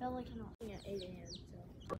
Bella cannot Yeah, at 8